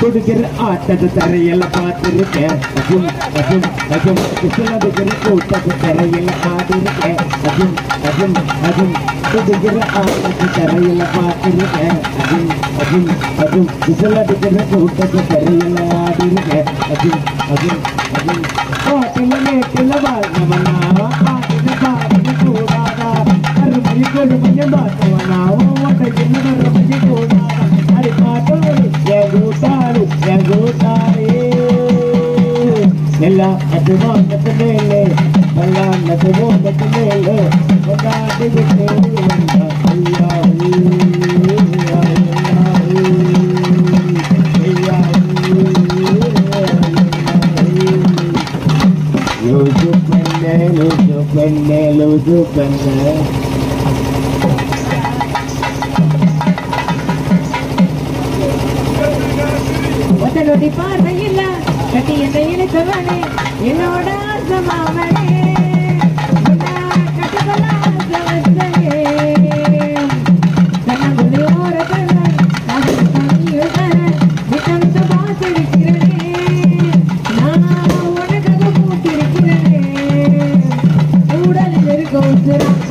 கொடுக்கிற ஆட்டத்தை தரையில பார்த்திருக்கேன் அஜும் அஜும் அஜும் விசிலடிக்கிற கூட்டத்தை தரையில ஆடிருக்கேன் அஜும் அஜும் அஜும் கொடுக்கிற ஆட்டத்தை தரையில பார்த்திருக்கேன் அஜும் அஜும் அஜும் விசிலடிக்கிற கூட்டத்தை தரையில ஆடிருக்கேன் அஜும் அஜும் அஜும் பாட்டில மேட்டில வாழ்ந்தவனா ಎಲ್ಲ ಮೇಲೆ ಎಲ್ಲ ನಟಬೋದಕ್ಕೆ ಮೇಲೆ ಒಟ್ಟಾಗಿ ಬಿಟ್ಟೇವೆ ಬೆಣ್ಣೆ ಲೂಸು ಬೆಣ್ಣೆ ಮತ್ತೆ ನೋಡಿಪ್ಪ ಇಲ್ಲ ஐயா இழுத்தவனே என்னோட ஆசமாமனே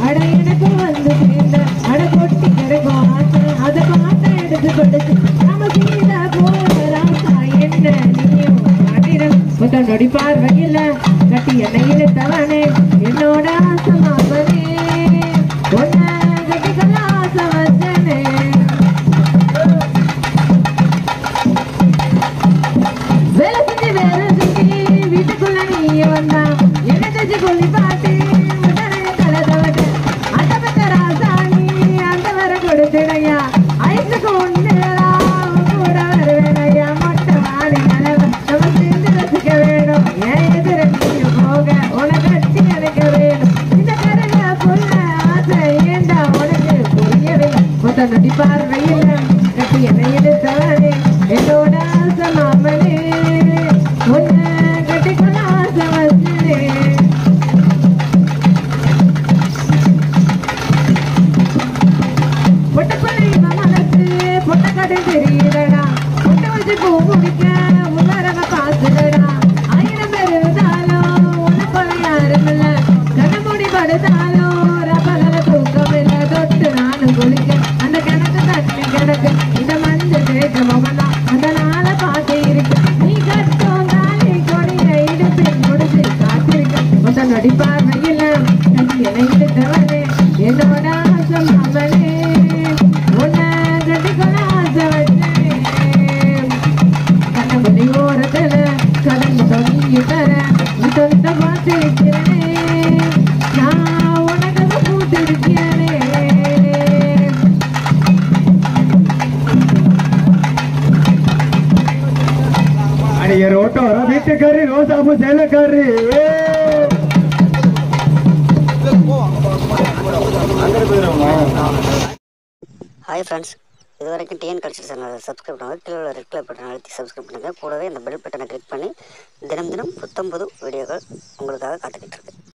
அட எனக்கு வந்து சேர்ந்த அட கொட்டி கிடைக்கும் அதை பார்த்து எடுத்து கொடுத்து கட்டி எண்ணெயில தவன் புரியவே மொத்த நடி பார்வையில் கட்டி என்னை என்னோட ஆசை மாமனே உன்னை கட்டிக்கொள்ள ஆசை பொட்டப்பள்ளி மனசு பொட்டக்கடை வச்சு பூ முடிக்க காத்திருக்க மொத்த நடிப்பார்வையில் கட்டி என்னை இழுத்தவனே என்னோட ஆசை மகனே உன்னை கட்டிக்கொள்ள ஆசை வச்சேன் கண்ணபதி ஓரத்துல கடந்து தொங்கிய தர நீ தொந்த நான் உனக்காக பூத்திருக்கிறேனே. அடிய வீட்டுக்காரி ரோசாப்பு சேலக்காரி ஹாய் ஃப்ரெண்ட்ஸ் இது வரைக்கும் டிஎன் கல்ச்சர் சேனல் சப்ஸ்கிரைப் பண்ணுங்கள் கீழே உள்ள ரெட் கலர் பட்டன் அழுத்தி சப்ஸ்கிரைப் பண்ணுங்கள் கூடவே இந்த பெல் பட்டனை கிளிக் பண்ணி தினம் தினம் புத்தம்பது வீடியோக்கள் உங்களுக்காக காத்துக்கிட்டு இருக்கு.